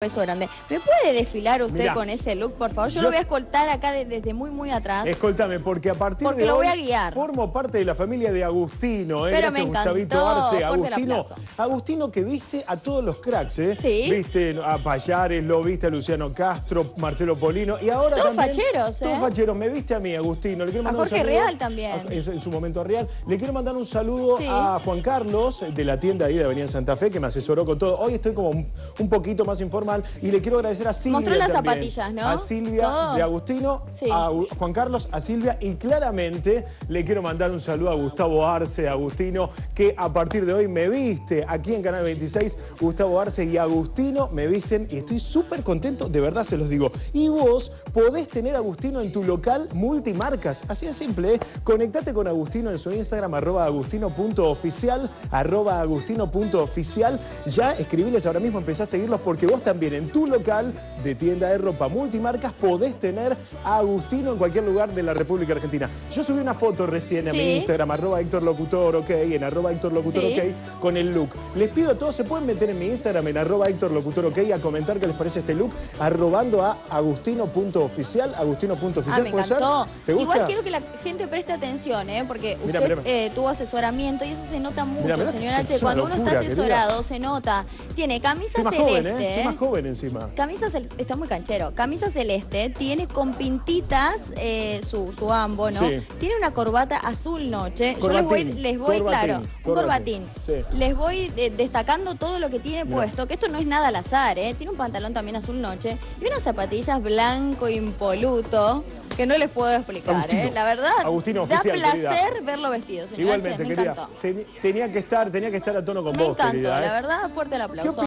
beso grande. ¿Me puede desfilar usted Mirá. con ese look, por favor? Yo, Yo- lo voy a escoltar acá de- desde muy, muy atrás. Escoltame, porque a partir Porque de lo hoy voy a guiar. formo parte de la familia de Agustino, ¿eh? Pero Gracias, me Gustavito. Arce. Agustino. Agustino que viste a todos los cracks, ¿eh? Sí. Viste a Payares, lo viste a Luciano Castro, Marcelo Polino y ahora Todos también... facheros, ¿eh? Todos facheros. Me viste a mí, Agustino. Le quiero A mandar un Jorge saludo. Real también. A- en, su- en su momento a Real. Le quiero mandar un saludo Sí. a Juan Carlos de la tienda ahí de Avenida Santa Fe que me asesoró con todo. Hoy estoy como un, un poquito más y le quiero agradecer a Silvia Mostró las también. zapatillas, ¿no? A Silvia Todo. de Agustino, Sí. a Juan Carlos, a Silvia y claramente le quiero mandar un saludo a Gustavo Arce, Agustino, que a partir de hoy me viste aquí en Canal 26. Gustavo Arce y Agustino me visten y estoy súper contento, de verdad se los digo. Y vos podés tener a Agustino en tu local multimarcas. Así de simple, ¿eh? Conectate con Agustino en su Instagram, arroba agustino.oficial, arroba agustino.oficial. Ya escribiles ahora mismo, empezá a seguirlos porque vos también en tu local de tienda de ropa multimarcas podés tener a Agustino en cualquier lugar de la República Argentina. Yo subí una foto recién a mi. Instagram, arroba Héctor Locutor, ok, en arroba Héctor Locutor, Sí. ok, con el look. Les pido a todos, se pueden meter en mi Instagram, en arroba Héctor Locutor, ok, a comentar qué les parece este look, arrobando a agustino.oficial, agustino.oficial, Ah, ¿puede ser? ¿Te gusta? Igual quiero que la gente preste atención, ¿eh? porque usted mira. eh, tuvo asesoramiento y eso se nota mucho, Mira, señor H. Cuando uno está querida. asesorado, se nota. Tiene camisa más celeste. joven, ¿eh? Más joven encima. Camisa celeste, está muy canchero. Camisa celeste, tiene con pintitas eh, su, su ambo, ¿no? Sí. Tiene una corbata azul noche. Yo les voy, les voy corbatín, claro, un corbatín, corbatín. sí. Les voy eh, destacando todo lo que tiene Mira. puesto, que esto no es nada al azar, ¿eh? Tiene un pantalón también azul noche y unas zapatillas blanco impoluto que no les puedo explicar, Agustino. ¿eh? La verdad, Agustino, da oficial, querida. placer verlo vestido, señor. Igualmente, me querida. Ten- tenía que estar, tenía que estar a tono con Me vos, encantó, querida. ¿eh? la verdad, fuerte el aplauso.